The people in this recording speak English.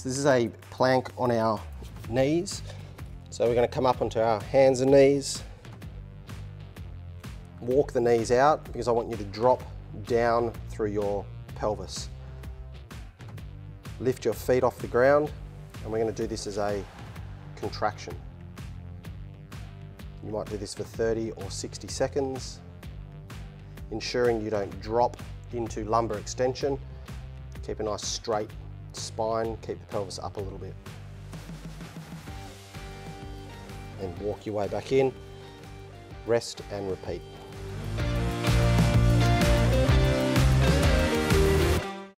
So this is a plank on our knees. So we're gonna come up onto our hands and knees, walk the knees out because I want you to drop down through your pelvis. Lift your feet off the ground and we're gonna do this as a contraction. You might do this for 30 or 60 seconds, ensuring you don't drop into lumbar extension. Keep a nice straight spine, keep the pelvis up a little bit. And walk your way back in, rest and repeat.